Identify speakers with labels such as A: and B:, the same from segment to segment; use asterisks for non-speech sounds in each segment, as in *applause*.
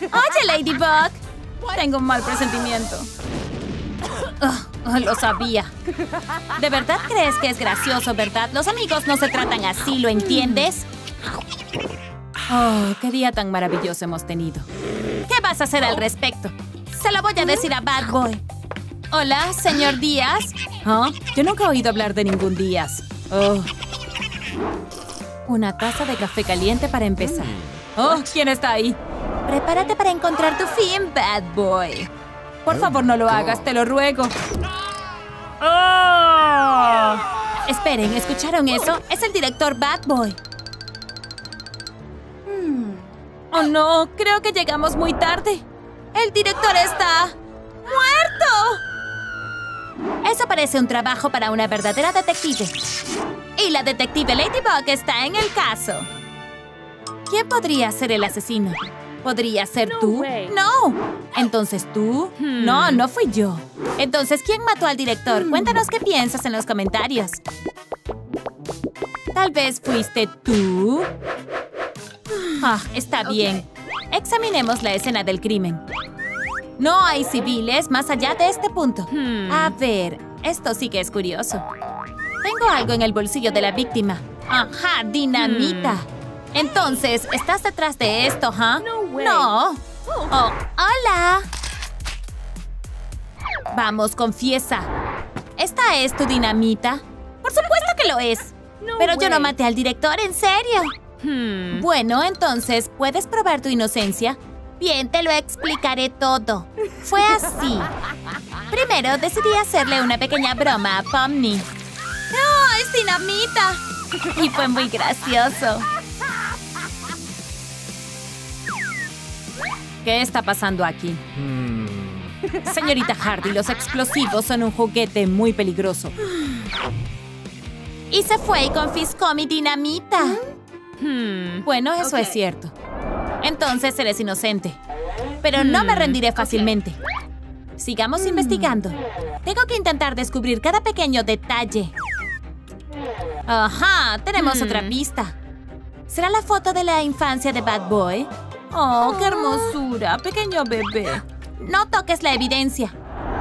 A: Oye, Ladybug. Tengo un mal presentimiento. Oh, lo sabía. ¿De verdad crees que es gracioso, verdad? Los amigos no se tratan así, ¿lo entiendes? Oh, qué día tan maravilloso hemos tenido. ¿Qué vas a hacer al respecto? Se lo voy a decir a Bad Boy. Hola, señor Díaz. ¿Ah? Yo nunca he oído hablar de ningún Díaz. Oh. Una taza de café caliente para empezar. Oh, ¿quién está ahí? Prepárate para encontrar tu fin, Bad Boy. Por favor, no lo hagas, te lo ruego. Oh. Esperen, ¿escucharon eso? Es el director Bad Boy. Oh no, creo que llegamos muy tarde. El director está... ¡Muerto! Eso parece un trabajo para una verdadera detective. Y la detective Ladybug está en el caso. ¿Quién podría ser el asesino? ¿Podría ser tú? No. ¿Entonces tú?
B: Hmm.
A: No, no fui yo. Entonces, ¿quién mató al director? Cuéntanos qué piensas en los comentarios. Tal vez fuiste tú. Ah, está bien. Examinemos la escena del crimen. No hay civiles más allá de este punto.
B: Hmm.
A: A ver, esto sí que es curioso. Tengo algo en el bolsillo de la víctima. Ajá, dinamita. Entonces, ¿estás detrás de esto, ¿ah?
B: No way.
A: No. Oh, hola. Vamos, confiesa. ¿Esta es tu dinamita? Por supuesto que lo es. Pero yo no maté al director, en serio.
B: Hmm.
A: Bueno, entonces, ¿puedes probar tu inocencia? Bien, te lo explicaré todo. Fue así. Primero, decidí hacerle una pequeña broma a Pomni. ¡No, es dinamita! Y fue muy gracioso. ¿Qué está pasando aquí? Señorita Hardy, los explosivos son un juguete muy peligroso. Y se fue y confiscó mi dinamita.
B: Hmm.
A: Bueno, eso es cierto. Entonces eres inocente. Pero no me
B: Hmm,
A: rendiré fácilmente. Sigamos investigando. Tengo que intentar descubrir cada pequeño detalle. Ajá, tenemos
B: Hmm.
A: otra pista. ¿Será la foto de la infancia de Bad Boy? Oh, qué hermosura, pequeño bebé. No toques la evidencia.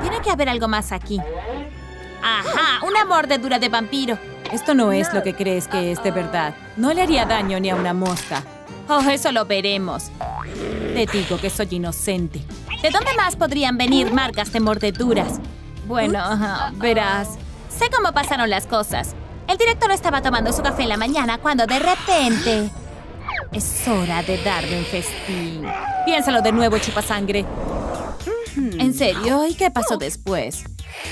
A: Tiene que haber algo más aquí. Ajá, una mordedura de vampiro. Esto no es lo que crees que es de verdad. No le haría daño ni a una mosca. Oh, eso lo veremos. Te digo que soy inocente. ¿De dónde más podrían venir marcas de mordeduras? Bueno, verás. Sé cómo pasaron las cosas. El director estaba tomando su café en la mañana cuando de repente... Es hora de darle un festín. Piénsalo de nuevo, chupasangre. ¿En serio? ¿Y qué pasó después?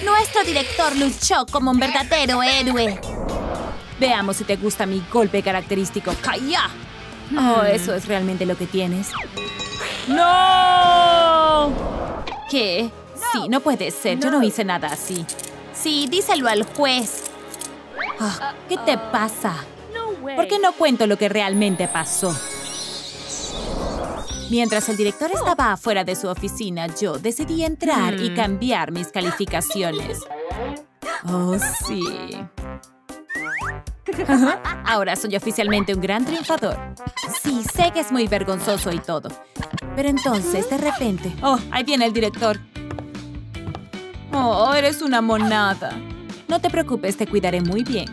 A: Nuestro director luchó como un verdadero héroe. Veamos si te gusta mi golpe característico. ¡Calla! Oh, eso es realmente lo que tienes. ¡No! ¿Qué? Sí, no puede ser. Yo no hice nada así. Sí, díselo al juez. Ah, ¿Qué te pasa? ¿Por qué no cuento lo que realmente pasó? Mientras el director estaba afuera de su oficina, yo decidí entrar y
B: Hmm.
A: cambiar mis calificaciones. Oh, sí. Ahora soy oficialmente un gran triunfador. Sí, sé que es muy vergonzoso y todo. Pero entonces, de repente... Oh, ahí viene el director. Oh, eres una monada. No te preocupes, te cuidaré muy bien.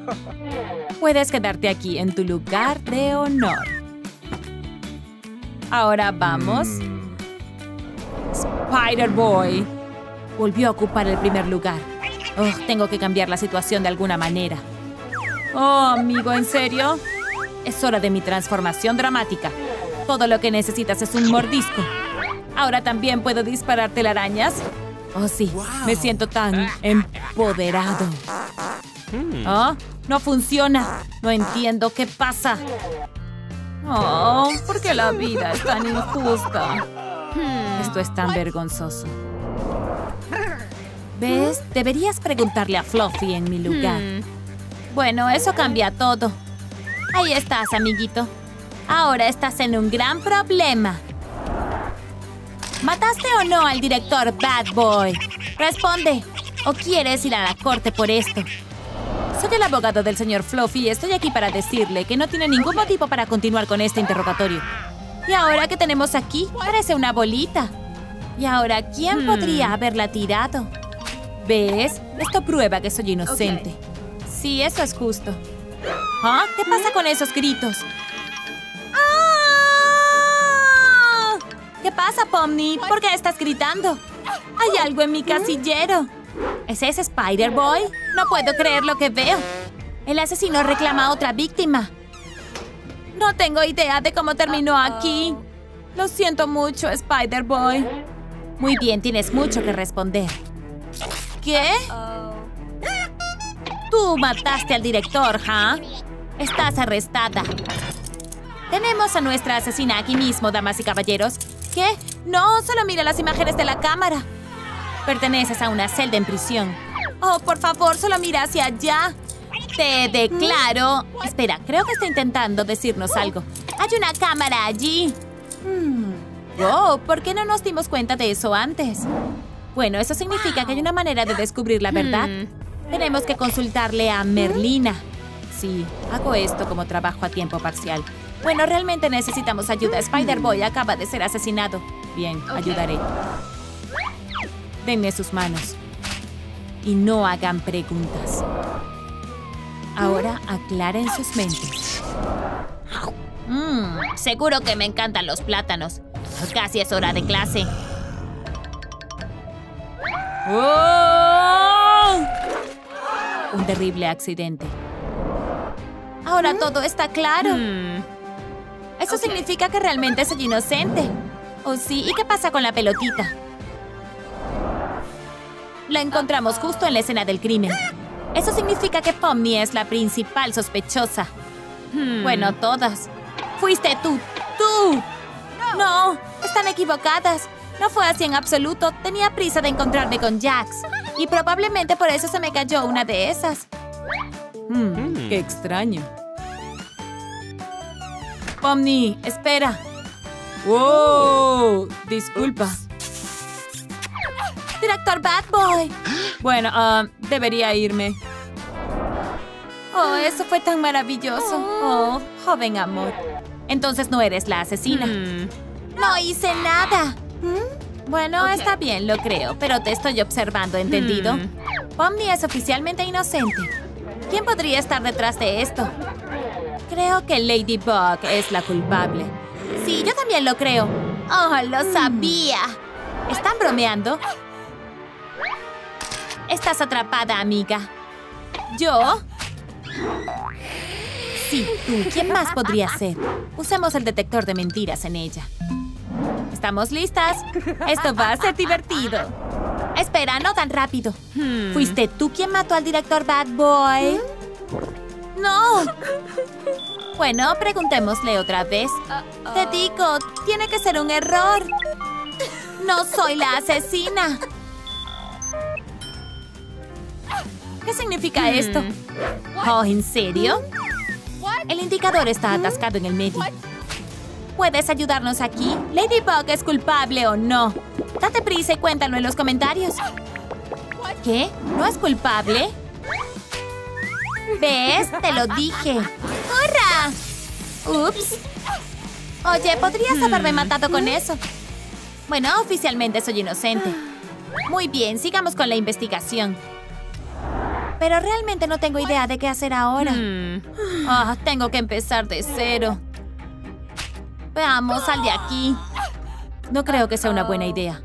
A: *laughs* Puedes quedarte aquí en tu lugar de honor. Ahora vamos. Spider Boy. Volvió a ocupar el primer lugar. Oh, tengo que cambiar la situación de alguna manera. Oh, amigo, ¿en serio? Es hora de mi transformación dramática. Todo lo que necesitas es un mordisco. Ahora también puedo disparar telarañas. Oh, sí, me siento tan empoderado. ¿Ah? No funciona. No entiendo qué pasa. Oh, ¿por qué la vida es tan injusta? Esto es tan vergonzoso. ¿Ves? Deberías preguntarle a Fluffy en mi lugar.
B: Hmm.
A: Bueno, eso cambia todo. Ahí estás, amiguito. Ahora estás en un gran problema. ¿Mataste o no al director Bad Boy? Responde. ¿O quieres ir a la corte por esto? Soy el abogado del señor Fluffy y estoy aquí para decirle que no tiene ningún motivo para continuar con este interrogatorio. ¿Y ahora qué tenemos aquí? Parece una bolita. ¿Y ahora quién
B: Hmm.
A: podría haberla tirado? ¿Ves? Esto prueba que soy inocente. Sí, eso es justo. ¿Ah? ¿Qué pasa con esos gritos? ¡Ah! ¿Qué pasa, Pomni? ¿Por qué estás gritando? Hay algo en mi casillero. ¿Es ese Spider-Boy? No puedo creer lo que veo. El asesino reclama a otra víctima. No tengo idea de cómo terminó aquí. Lo siento mucho, Spider-Boy. Muy bien, tienes mucho que responder. ¿Qué? Tú mataste al director, ¿ah? Estás arrestada. Tenemos a nuestra asesina aquí mismo, damas y caballeros. ¿Qué? No, solo mira las imágenes de la cámara. Perteneces a una celda en prisión. Oh, por favor, solo mira hacia allá. Te declaro... Espera, creo que está intentando decirnos algo. Hay una cámara allí. Hmm. Oh, ¿por qué no nos dimos cuenta de eso antes? Bueno, eso significa que hay una manera de descubrir la verdad.
B: Hmm.
A: Tenemos que consultarle a Merlina. Sí, hago esto como trabajo a tiempo parcial. Bueno, realmente necesitamos ayuda. Spider-Boy acaba de ser asesinado. Bien, ayudaré. Denme sus manos. Y no hagan preguntas. Ahora aclaren sus mentes. Mmm, seguro que me encantan los plátanos. Casi es hora de clase. ¡Oh! Un terrible accidente. Ahora todo está claro.
B: Hmm.
A: Eso significa que realmente soy inocente. ¿Oh sí? ¿Y qué pasa con la pelotita? La encontramos justo en la escena del crimen. Eso significa que Pomni es la principal sospechosa.
B: Hmm.
A: Bueno, todas. Fuiste tú. ¡Tú! No, están equivocadas. No fue así en absoluto. Tenía prisa de encontrarme con Jax. Y probablemente por eso se me cayó una de esas. Hmm, qué extraño. Pomni, espera. ¡Wow! Disculpa. Director Bad Boy. Bueno, ah, debería irme. Oh, eso fue tan maravilloso. Oh, joven amor. Entonces no eres la asesina.
B: Hmm.
A: No hice nada. Bueno, está bien, lo creo, pero te estoy observando, ¿entendido?
B: Hmm.
A: Pomni es oficialmente inocente. ¿Quién podría estar detrás de esto? Creo que Ladybug es la culpable. Sí, yo también lo creo. Oh, lo sabía. ¿Están bromeando? Estás atrapada, amiga. ¿Yo? Sí, tú. ¿Quién más podría ser? Usemos el detector de mentiras en ella. ¿Estamos listas? Esto va a ser divertido. Espera, no tan rápido.
B: Hmm.
A: ¿Fuiste tú quien mató al director Bad Boy? ¡No! Bueno, preguntémosle otra vez. Te digo, tiene que ser un error. No soy la asesina. ¿Qué significa esto? Oh, ¿en serio? El indicador está atascado en el medio. ¿Puedes ayudarnos aquí? ¿Ladybug es culpable o no? Date prisa y cuéntalo en los comentarios. ¿Qué? ¿No es culpable? ¿Ves? Te lo dije. ¡Hurra! ¡Ups! Oye, podrías haberme matado con eso. Bueno, oficialmente soy inocente. Muy bien, sigamos con la investigación. Pero realmente no tengo idea de qué hacer ahora.
B: Hmm.
A: Ah, tengo que empezar de cero. Veamos, sal de aquí. No creo que sea una buena idea.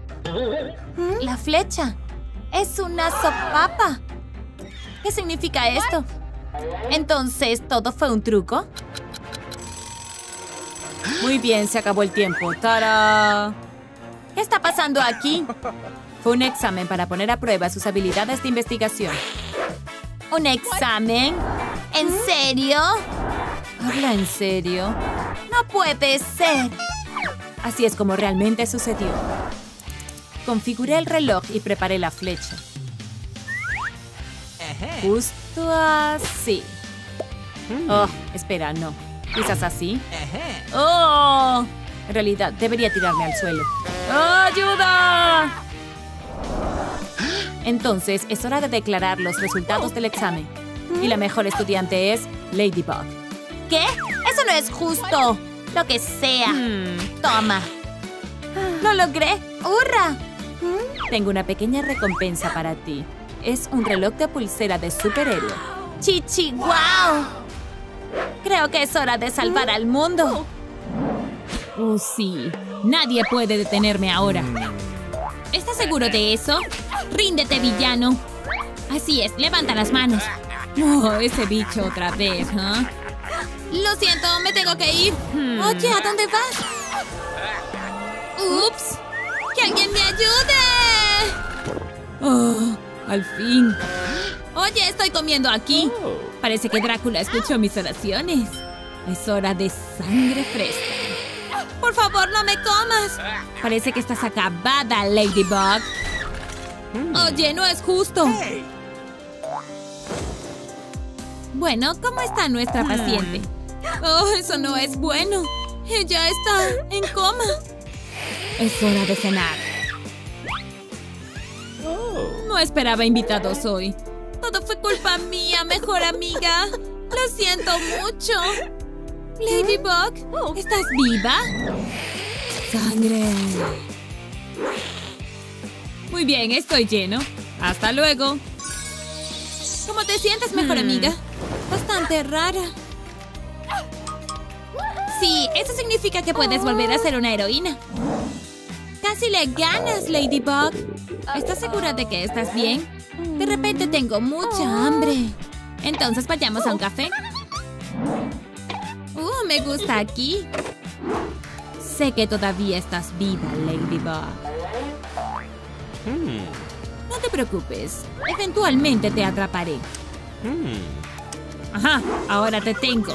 A: La flecha. Es una sopapa. ¿Qué significa esto? Entonces, ¿todo fue un truco? Muy bien, se acabó el tiempo. ¡Tara! ¿Qué está pasando aquí? Fue un examen para poner a prueba sus habilidades de investigación. ¿Un examen? ¿En serio? ¿Habla en serio? No puede ser. Así es como realmente sucedió. Configuré el reloj y preparé la flecha. Justo así. Oh, espera, no. Quizás así. Oh, en realidad debería tirarme al suelo. ¡Ayuda! Entonces es hora de declarar los resultados del examen. Y la mejor estudiante es Ladybug. ¿Qué? Eso no es justo. Lo que sea.
B: Hmm.
A: Toma. ¡Lo logré! ¡Hurra! Tengo una pequeña recompensa para ti. Es un reloj de pulsera de superhéroe. ¡Chichi! ¡Guau! Creo que es hora de salvar al mundo. Oh, sí. Nadie puede detenerme ahora. ¿Estás seguro de eso? ¡Ríndete, villano! Así es, levanta las manos. Oh, ese bicho otra vez, ¿ah? Lo siento, me tengo que ir.
B: Hmm.
A: Oye, ¿a dónde vas? ¡Ups! ¡Que alguien me ayude! Oh, al fin. Oye, estoy comiendo aquí. Parece que Drácula escuchó mis oraciones. Es hora de sangre fresca. Por favor, no me comas. Parece que estás acabada, Ladybug. Oye, no es justo. Bueno, ¿cómo está nuestra paciente? Oh, eso no es bueno. Ella está en coma. Es hora de cenar. No esperaba invitados hoy. Todo fue culpa mía, mejor amiga. Lo siento mucho. Ladybug, ¿estás viva? Sangre. Muy bien, estoy lleno. Hasta luego. ¿Cómo te sientes, mejor
B: Hmm.
A: amiga? Bastante rara. Sí, eso significa que puedes volver a ser una heroína. Casi le ganas, Ladybug. ¿Estás segura de que estás bien? De repente tengo mucha hambre. Entonces vayamos a un café. Me gusta aquí. Sé que todavía estás viva, Ladybug. No te preocupes. Eventualmente te atraparé. Ajá, ahora te tengo.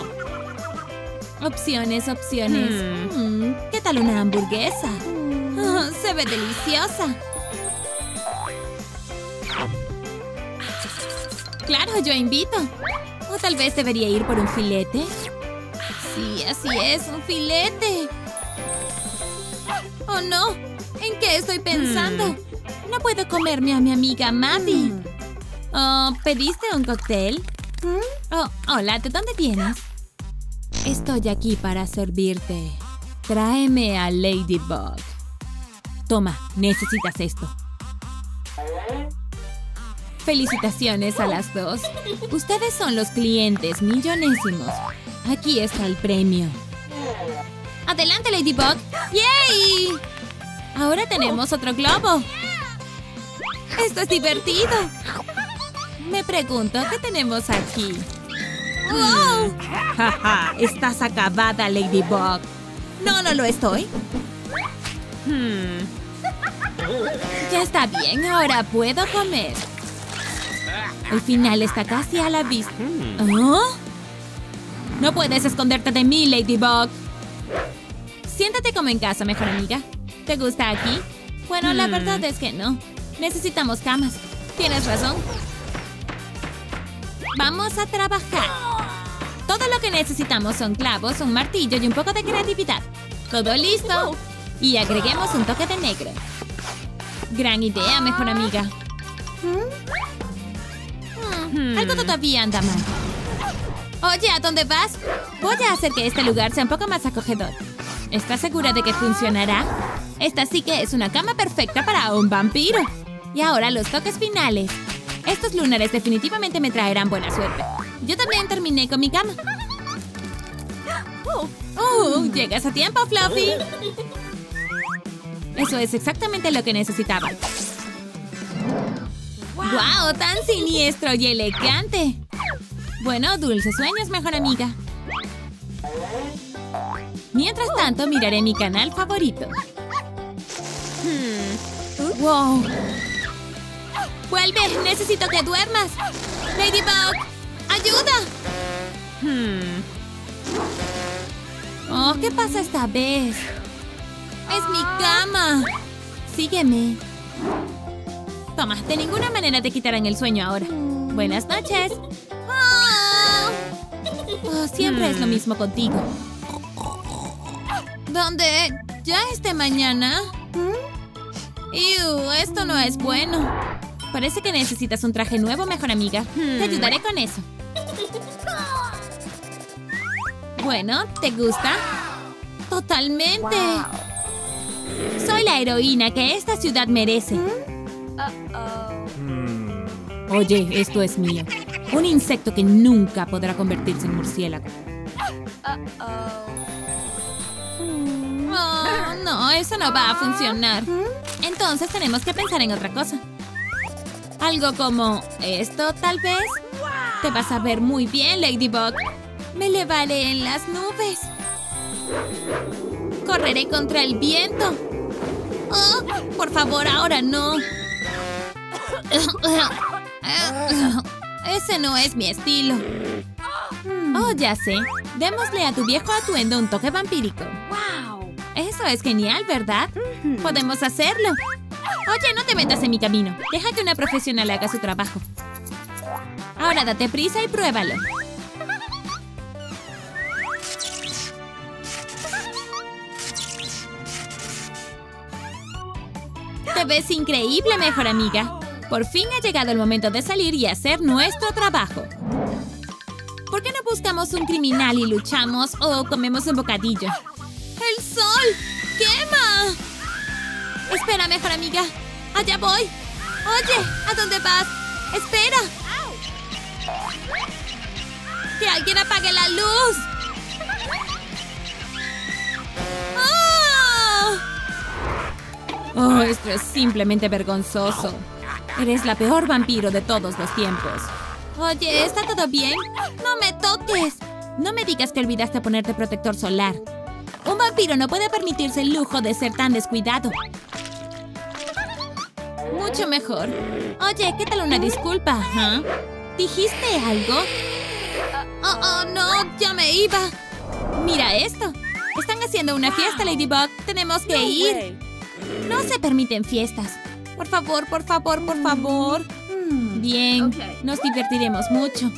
A: Opciones, opciones. Mm, ¿Qué tal una hamburguesa? Ah, se ve deliciosa. Claro, yo invito. O tal vez debería ir por un filete. Sí, así es, un filete. Oh, no. ¿En qué estoy pensando? No puedo comerme a mi amiga Maddie. Oh, ¿pediste un cóctel? Oh, hola, ¿de dónde vienes? Estoy aquí para servirte. Tráeme a Ladybug. Toma, necesitas esto. Felicitaciones a las dos. Ustedes son los clientes millonésimos. Aquí está el premio. ¡Adelante, Ladybug! ¡Yay! Ahora tenemos otro globo. ¡Esto es divertido! Me pregunto, ¿qué tenemos aquí? ¡Wow! ¡Jaja! Estás acabada, Ladybug. No, no lo estoy.
B: Hmm.
A: Ya está bien, ahora puedo comer. El final está casi a la vista. ¿Oh? No puedes esconderte de mí, Ladybug. Siéntate como en casa, mejor amiga. ¿Te gusta aquí? Bueno, la
B: Hmm.
A: verdad es que no. Necesitamos camas. Tienes razón. Vamos a trabajar. Todo lo que necesitamos son clavos, un martillo y un poco de creatividad. Todo listo. Y agreguemos un toque de negro. Gran idea, mejor amiga. Algo todavía anda mal. Oye, ¿a dónde vas? Voy a hacer que este lugar sea un poco más acogedor. ¿Estás segura de que funcionará? Esta sí que es una cama perfecta para un vampiro. Y ahora los toques finales. Estos lunares definitivamente me traerán buena suerte. Yo también terminé con mi cama. ¡Oh! Llegas a tiempo, Fluffy. Eso es exactamente lo que necesitaba. ¡Wow! ¡Tan siniestro y elegante! Bueno, dulces sueños, mejor amiga. Mientras tanto, miraré mi canal favorito. ¡Wow! ¡Vuelve! ¡Necesito que duermas! ¡Ladybug! ¡Ayuda!
B: Hmm.
A: Oh, ¿qué pasa esta vez? ¡Es mi cama! Sígueme. Toma, de ninguna manera te quitarán el sueño ahora. Buenas noches. Ah. Oh, siempre es lo mismo contigo. ¿Dónde? ¿Ya es de mañana? Ew, esto no es bueno. Parece que necesitas un traje nuevo, mejor amiga. Te ayudaré con eso. Bueno, ¿te gusta? Totalmente. Soy la heroína que esta ciudad merece. Oye, esto es mío. Un insecto que nunca podrá convertirse en murciélago. Oh, no, eso no va a funcionar. Entonces tenemos que pensar en otra cosa. Algo como esto, tal vez. Te vas a ver muy bien, Ladybug. Me elevaré en las nubes. Correré contra el viento. Oh, por favor, ahora no. Ese no es mi estilo. Oh, ya sé. Démosle a tu viejo atuendo un toque vampírico. ¡Wow! Eso es genial, ¿verdad? Podemos hacerlo. Oye, no te metas en mi camino. Deja que una profesional haga su trabajo. Ahora date prisa y pruébalo. Te ves increíble, mejor amiga. Por fin ha llegado el momento de salir y hacer nuestro trabajo. ¿Por qué no buscamos un criminal y luchamos o comemos un bocadillo? ¡El sol! ¡Quema! Espera, mejor amiga. Allá voy. Oye, ¿a dónde vas? Espera. Que alguien apague la luz. ¡Oh! oh, esto es simplemente vergonzoso. Eres la peor vampiro de todos los tiempos. Oye, ¿está todo bien? ¡No me toques! No me digas que olvidaste ponerte protector solar. Un vampiro no puede permitirse el lujo de ser tan descuidado. Mucho mejor. Oye, ¿qué tal una disculpa? ¿Ah? ¿Dijiste algo? Oh, oh, no, ya me iba. Mira esto. Están haciendo una fiesta, Ladybug. Tenemos que ir. No se permiten fiestas. Por favor, por favor, por favor. Bien, nos divertiremos mucho.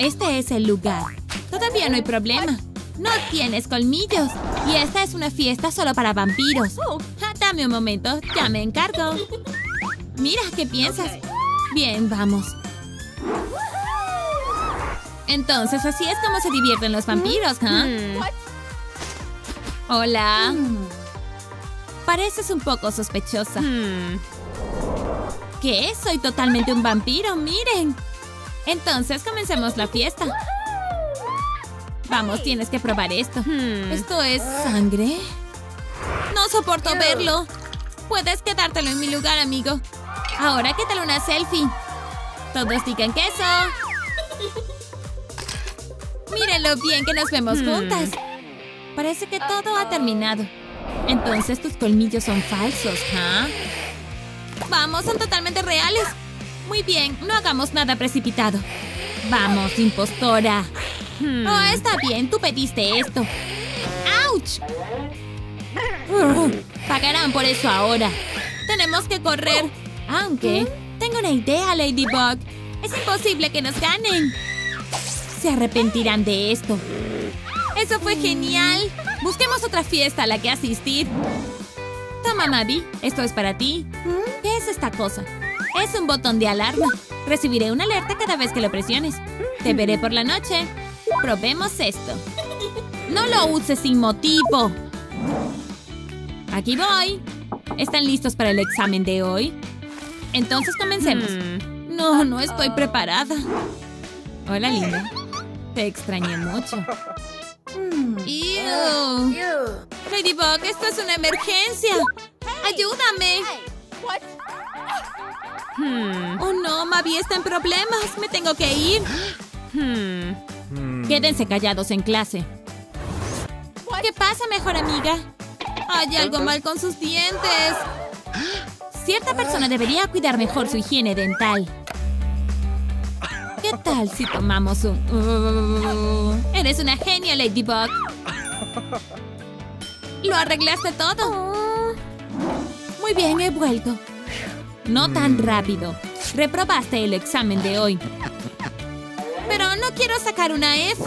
A: Este es el lugar. Todavía no hay problema. No tienes colmillos. Y esta es una fiesta solo para vampiros. Ah, dame un momento, ya me encargo. Mira, ¿qué piensas? Bien, vamos. Entonces, así es como se divierten los vampiros, ¿ah? Hola. Pareces un poco sospechosa. ¿Qué? Soy totalmente un vampiro, miren. Entonces, comencemos la fiesta. Vamos, tienes que probar esto. ¿Esto es sangre? No soporto verlo. Puedes quedártelo en mi lugar, amigo. Ahora, ¿qué tal una selfie? Todos digan queso. Miren lo bien que nos vemos juntas. Parece que todo ha terminado. Entonces tus colmillos son falsos, ¿ah? Vamos, son totalmente reales. Muy bien, no hagamos nada precipitado. Vamos, impostora. Oh, está bien, tú pediste esto. ¡Auch! *laughs* pagarán por eso ahora. Tenemos que correr. Aunque, tengo una idea, Ladybug. Es imposible que nos ganen. Se arrepentirán de esto. ¡Eso fue genial! Busquemos otra fiesta a la que asistir. Toma, Maddie. Esto es para ti. ¿Qué es esta cosa? Es un botón de alarma. Recibiré una alerta cada vez que lo presiones. Te veré por la noche. Probemos esto. No lo uses sin motivo. Aquí voy. ¿Están listos para el examen de hoy? Entonces comencemos. No, no estoy preparada. Hola, linda. Te extrañé mucho. ¡Ew! Ladybug, esto es una emergencia. ¡Ayúdame! Oh no, Mavi está en problemas. Me tengo que ir. Quédense callados en clase. ¿Qué pasa, mejor amiga? Hay algo mal con sus dientes. Cierta persona debería cuidar mejor su higiene dental. ¿Qué tal si tomamos un... Uh, eres una genia, Ladybug. Lo arreglaste todo. Muy bien, he vuelto. No tan rápido. Reprobaste el examen de hoy. Pero no quiero sacar una F.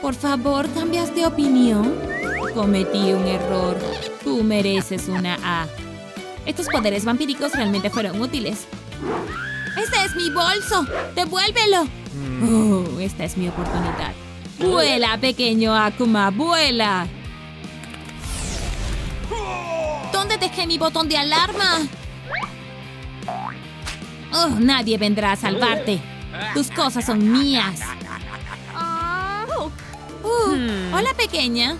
A: Por favor, ¿cambias de opinión? Cometí un error. Tú mereces una A. Estos poderes vampíricos realmente fueron útiles. ¡Este es mi bolso! ¡Devuélvelo! Oh, esta es mi oportunidad. Vuela, pequeño Akuma, vuela. ¿Dónde dejé mi botón de alarma? Oh, nadie vendrá a salvarte. Tus cosas son mías. Uh,
B: Hmm.
A: Hola, pequeña.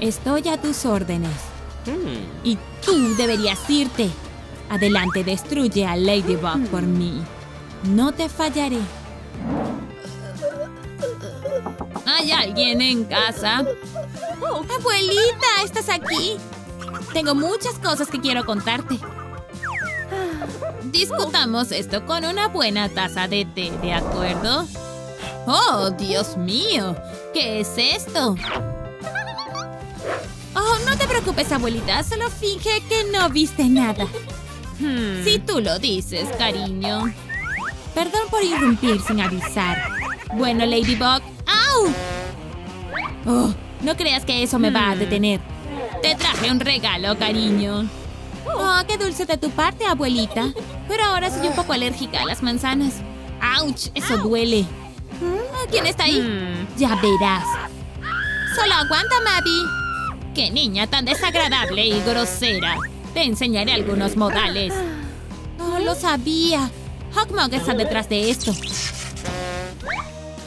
A: Estoy a tus órdenes. Y tú deberías irte. Adelante, destruye a Ladybug por mí. No te fallaré. ¿Hay alguien en casa? Abuelita, ¿estás aquí? Tengo muchas cosas que quiero contarte. Discutamos esto con una buena taza de té, ¿de acuerdo? ¡Oh, Dios mío! ¿Qué es esto? Oh, no te preocupes, abuelita. Solo finge que no viste nada.
B: Hmm.
A: Si tú lo dices, cariño. Perdón por irrumpir sin avisar. Bueno, Ladybug. ¡Au! Oh, no creas que eso me va a
B: Hmm.
A: detener. Te traje un regalo, cariño. Oh, qué dulce de tu parte, abuelita. Pero ahora soy un poco alérgica a las manzanas. ¡Auch! Eso duele. Ah, ¿Quién está ahí?
B: Hmm.
A: Ya verás. Solo aguanta, Mavi. ¡Qué niña tan desagradable y grosera! Te enseñaré algunos modales. No lo sabía. Hawkmog está detrás de esto.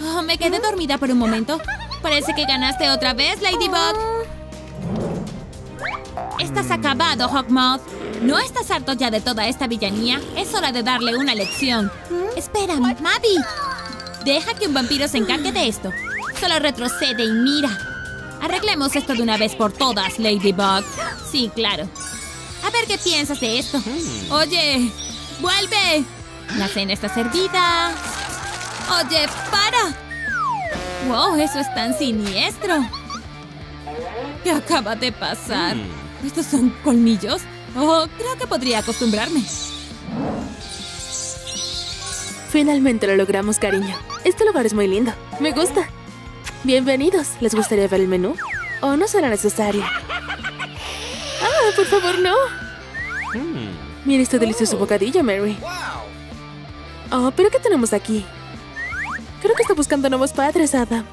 A: Oh, me quedé dormida por un momento. Parece que ganaste otra vez, Ladybug. Estás acabado, Hawkmoth. ¿No estás harto ya de toda esta villanía? Es hora de darle una lección. Espera, Mavi. Deja que un vampiro se encargue de esto. Solo retrocede y mira. Arreglemos esto de una vez por todas, Ladybug. Sí, claro. A ver qué piensas de esto. Oye, vuelve. La cena está servida. Oye, para. Wow, eso es tan siniestro. ¿Qué acaba de pasar? ¿Estos son colmillos? Oh, creo que podría acostumbrarme.
C: Finalmente lo logramos, cariño. Este lugar es muy lindo. Me gusta. Bienvenidos. ¿Les gustaría ver el menú? ¿O no será necesario? Ah, por favor, no. Mira este delicioso bocadillo, Mary. Oh, pero ¿qué tenemos aquí? Creo que está buscando nuevos padres, Adam.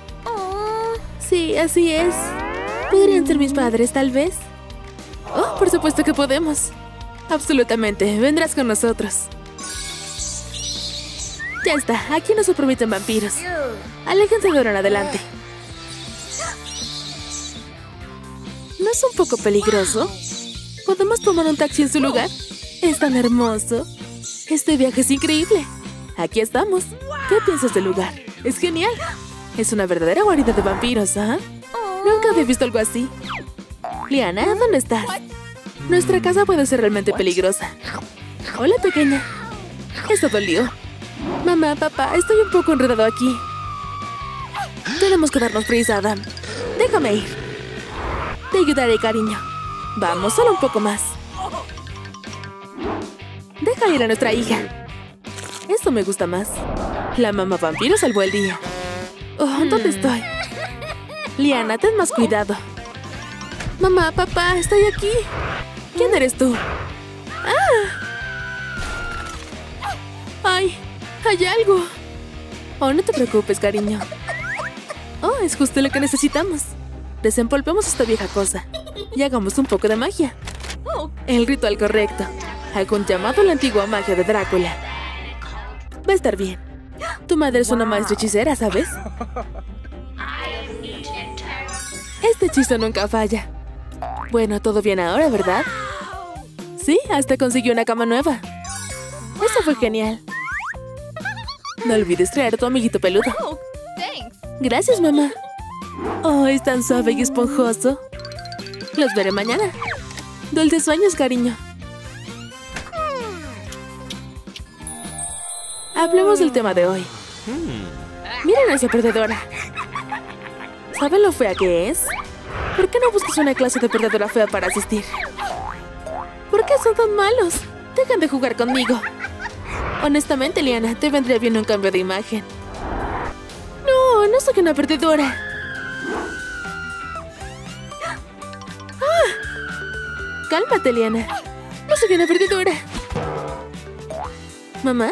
C: Sí, así es. ¿Podrían ser mis padres, tal vez? Oh, por supuesto que podemos. Absolutamente. Vendrás con nosotros. Ya está. Aquí no se permiten vampiros. Aléjense de ahora en adelante. ¿No es un poco peligroso? ¿Podemos tomar un taxi en su lugar? Es tan hermoso. Este viaje es increíble. Aquí estamos. ¿Qué piensas del lugar? Es genial. Es una verdadera guarida de vampiros, ¿ah? Nunca había visto algo así. Liana, ¿dónde estás? Nuestra casa puede ser realmente peligrosa. Hola, pequeña. Eso dolió. Mamá, papá, estoy un poco enredado aquí. Tenemos que darnos prisa, Adam. Déjame ir. Te ayudaré, cariño. Vamos, solo un poco más. Deja ir a nuestra hija. Esto me gusta más. La mamá vampiro salvó el día. Oh, ¿dónde estoy? Liana, ten más cuidado. Mamá, papá, estoy aquí. ¿Quién eres tú? ¡Ah! ¡Ay! ¡Hay algo! Oh, no te preocupes, cariño. Oh, es justo lo que necesitamos. Desempolvemos esta vieja cosa y hagamos un poco de magia. El ritual correcto. Algo llamado la antigua magia de Drácula. Va a estar bien. Tu madre es una maestra hechicera, ¿sabes? Este hechizo nunca falla. Bueno, todo bien ahora, ¿verdad? Sí, hasta consiguió una cama nueva. Eso fue genial. No olvides traer a tu amiguito peludo. Gracias, mamá. Oh, es tan suave y esponjoso. Los veré mañana. Dulces sueños, cariño. Hablemos del tema de hoy. Miren a esa perdedora. ¿Saben lo fea que es? ¿Por qué no buscas una clase de perdedora fea para asistir? ¿Por qué son tan malos? Dejen de jugar conmigo. Honestamente, Liana, te vendría bien un cambio de imagen. No, no soy una perdedora. Cálmate, Liana. No soy una perdedora. Mamá,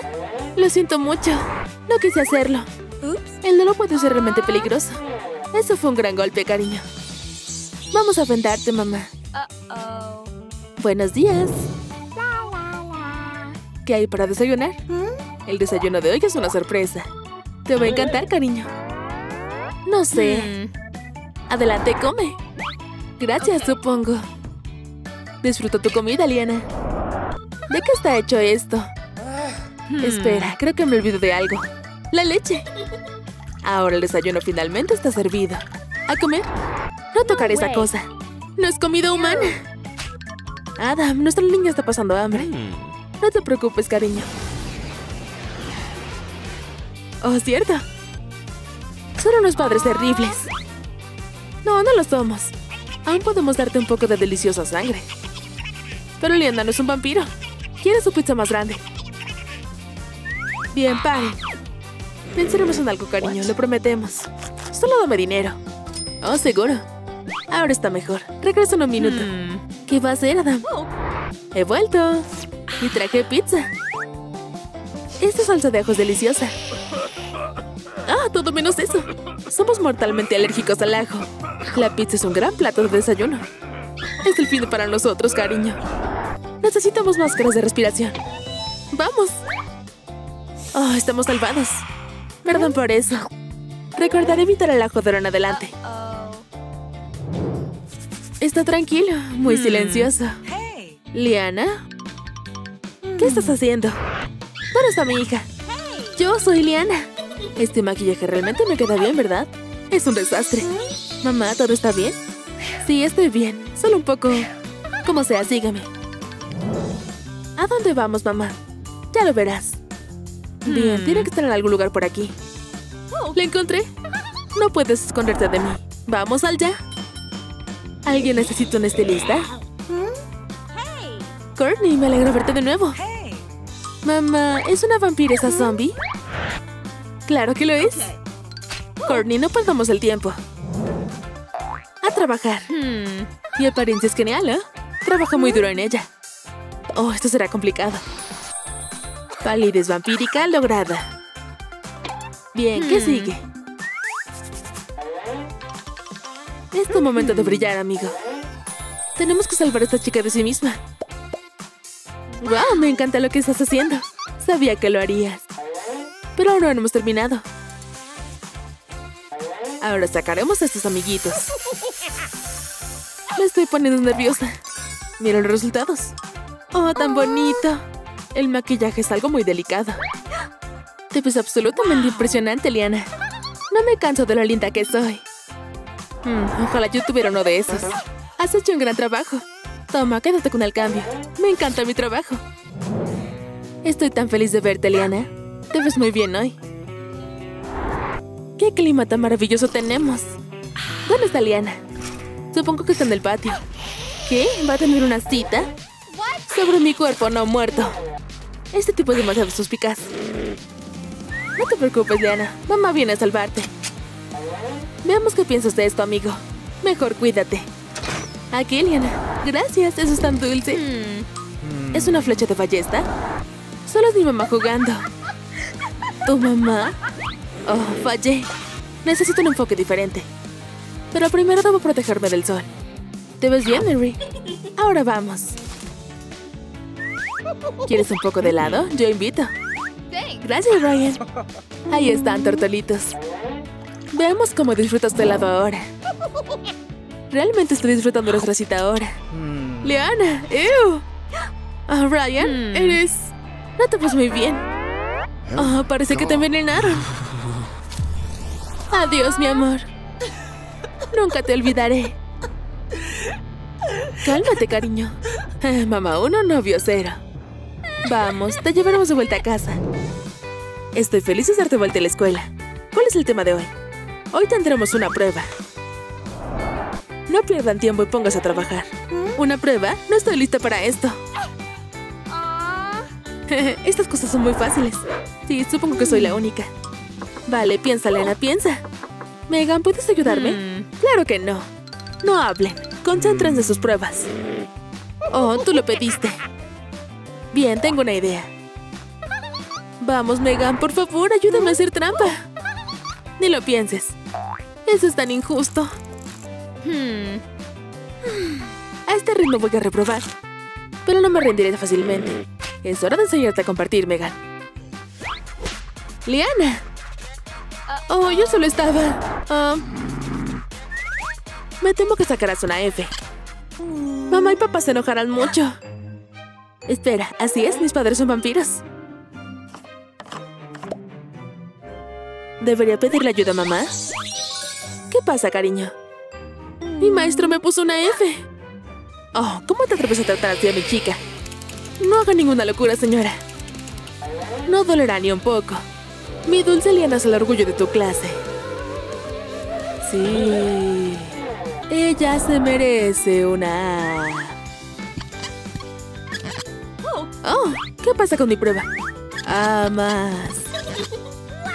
C: lo siento mucho. No quise hacerlo. El no lo puede ser realmente peligroso. Eso fue un gran golpe, cariño. Vamos a vendarte, mamá. Buenos días. ¿Qué hay para desayunar? El desayuno de hoy es una sorpresa. Te va a encantar, cariño. No sé.
B: Hmm.
C: Adelante, come. Gracias, supongo. Disfruta tu comida, Liana. ¿De qué está hecho esto?
B: Hmm.
C: Espera, creo que me olvido de algo. La leche. Ahora el desayuno finalmente está servido. ¿A comer? No tocar esa
B: way.
C: cosa. No es comida humana. Adam, nuestra niña está pasando hambre. No te preocupes, cariño. Oh, cierto. Son unos padres terribles. No, no lo somos. Aún podemos darte un poco de deliciosa sangre. Pero Liana no es un vampiro. Quiere su pizza más grande. Bien, paren. Pensaremos en algo, cariño, lo prometemos. Solo dame dinero. Oh, seguro. Ahora está mejor. Regreso en un minuto.
B: Hmm.
C: ¿Qué va a hacer, Adam? He vuelto. Y traje pizza. Esta salsa de ajo es deliciosa. Ah, todo menos eso. Somos mortalmente alérgicos al ajo. La pizza es un gran plato de desayuno. Es el fin para nosotros, cariño. Necesitamos máscaras de respiración. ¡Vamos! Oh, estamos salvados. Perdón por eso. Recordaré evitar el en adelante. Está tranquilo, muy
B: Hmm.
C: silencioso. ¿Liana? ¿Qué estás haciendo? ¿Dónde está mi hija? Yo soy Liana. Este maquillaje realmente me queda bien, ¿verdad? Es un desastre. Mamá, ¿todo está bien? Sí, estoy bien. Solo un poco... Como sea, sígame. ¿A dónde vamos, mamá? Ya lo verás. Bien,
B: Hmm.
C: tiene que estar en algún lugar por aquí. ¿La encontré? No puedes esconderte de mí. Vamos al ya. ¿Alguien necesita un estilista? Courtney, me alegra verte de nuevo. Mamá, ¿es una vampira esa zombie? Claro que lo es. Courtney, no perdamos el tiempo. A trabajar.
B: Hmm.
C: Y apariencia es genial, ¿eh? Trabaja muy duro en ella. Oh, esto será complicado. Palidez vampírica lograda. Bien, ¿qué
B: Hmm.
C: sigue? Es tu momento de brillar, amigo. Tenemos que salvar a esta chica de sí misma. ¡Wow! Me encanta lo que estás haciendo. Sabía que lo harías. Pero aún no hemos terminado. Ahora sacaremos a estos amiguitos. Me estoy poniendo nerviosa. Mira los resultados. ¡Oh, tan bonito! El maquillaje es algo muy delicado. Te ves absolutamente impresionante, Liana. No me canso de lo linda que soy. Mm, ojalá yo tuviera uno de esos. Has hecho un gran trabajo. Toma, quédate con el cambio. Me encanta mi trabajo. Estoy tan feliz de verte, Liana. Te ves muy bien hoy. ¡Qué clima tan maravilloso tenemos! ¿Dónde está Liana? Supongo que está en el patio. ¿Qué? ¿Va a tener una cita? Sobre mi cuerpo no muerto. Este tipo es demasiado suspicaz. No te preocupes, Liana. Mamá viene a salvarte. Veamos qué piensas de esto, amigo. Mejor cuídate. Aquí, Liana. Gracias, eso es tan dulce.
B: Hmm.
C: ¿Es una flecha de ballesta? Solo es mi mamá jugando. ¿Tu mamá? Oh, fallé. Necesito un enfoque diferente. Pero primero debo protegerme del sol. ¿Te ves bien, Mary? Ahora vamos. ¿Quieres un poco de helado? Yo invito. Gracias, Ryan. Ahí están, tortolitos. Veamos cómo disfrutas tu helado ahora. Realmente estoy disfrutando nuestra cita ahora. Leana, ¡ew! Ah, Ryan,
B: Hmm.
C: eres... No te ves muy bien. Ah, parece que te envenenaron. Adiós, mi amor. Nunca te olvidaré. Cálmate, cariño. Eh, Mamá uno, novio cero. Vamos, te llevaremos de vuelta a casa. Estoy feliz de darte vuelta a la escuela. ¿Cuál es el tema de hoy? Hoy tendremos una prueba. No pierdan tiempo y póngase a trabajar. ¿Una prueba? No estoy lista para esto. *laughs* Estas cosas son muy fáciles. Sí, supongo que soy la única. Vale, piensa, Lena, piensa. Megan, ¿puedes ayudarme?
B: Hmm.
C: Claro que no. No hablen. Concéntrense en sus pruebas. Oh, tú lo pediste. Bien, tengo una idea. Vamos, Megan, por favor, ayúdame a hacer trampa. Ni lo pienses. Eso es tan injusto.
A: Hmm.
C: A este ritmo voy a reprobar. Pero no me rendiré fácilmente. Es hora de enseñarte a compartir, Megan. ¡Liana! Oh, yo solo estaba... ah, me temo que sacarás una F. Mamá y papá se enojarán mucho. Espera, así es, mis padres son vampiros. ¿Debería pedirle ayuda a mamá? ¿Qué pasa, cariño? Mi maestro me puso una F. Oh, ¿cómo te atreves a tratar así a mi chica? No haga ninguna locura, señora. No dolerá ni un poco. Mi dulce Liana es el orgullo de tu clase. Sí. Ella se merece una. Oh, ¿qué pasa con mi prueba? Ah, más.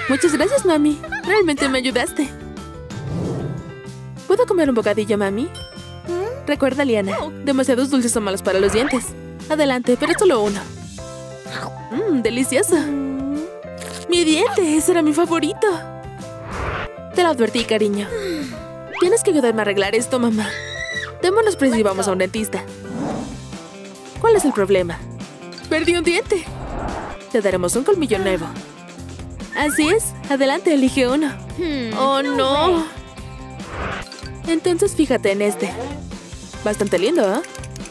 C: Muchas gracias, mami. Realmente me ayudaste. ¿Puedo comer un bocadillo, mami? Recuerda, Liana, demasiados dulces son malos para los dientes. Adelante, pero solo uno. Mmm, delicioso. Mi diente, ese era mi favorito. Te lo advertí, cariño. Tienes que ayudarme a arreglar esto, mamá. Démonos prisa y vamos a un dentista. ¿Cuál es el problema? Perdí un diente. Te daremos un colmillo nuevo. Así es. Adelante, elige uno.
A: Hmm.
C: Oh, no. Entonces fíjate en este. Bastante lindo, ¿eh?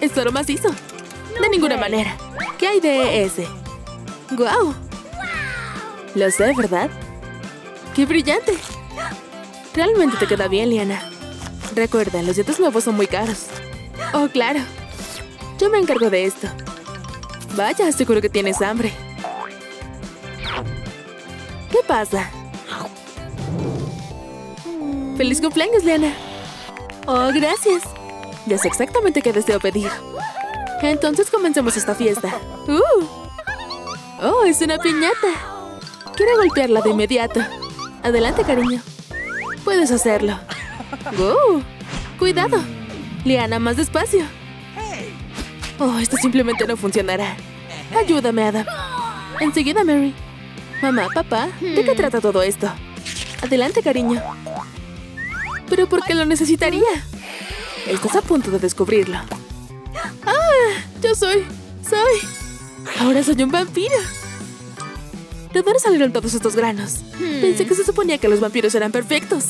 C: Es oro macizo. De ninguna manera. ¿Qué hay de ese? ¡Guau! Lo sé, ¿verdad? ¡Qué brillante! Realmente te queda bien, Liana. Recuerda, los dientes nuevos son muy caros. Oh, claro. Yo me encargo de esto. Vaya, seguro que tienes hambre. ¿Qué pasa? ¡Feliz cumpleaños, Liana! Oh, gracias. Ya sé exactamente qué deseo pedir. Entonces comencemos esta fiesta. ¡Uh! ¡Oh, es una piñata! Quiero golpearla de inmediato. Adelante, cariño. Puedes hacerlo. ¡Uh! ¡Cuidado! Liana, más despacio. Oh, esto simplemente no funcionará. Ayúdame, Adam. Enseguida, Mary. Mamá, papá, ¿de qué trata todo esto? Adelante, cariño. ¿Pero por qué lo necesitaría? Estás a punto de descubrirlo. ¡Ah! Yo soy... Soy... Ahora soy un vampiro. ¿De dónde salieron todos estos granos? Pensé que se suponía que los vampiros eran perfectos.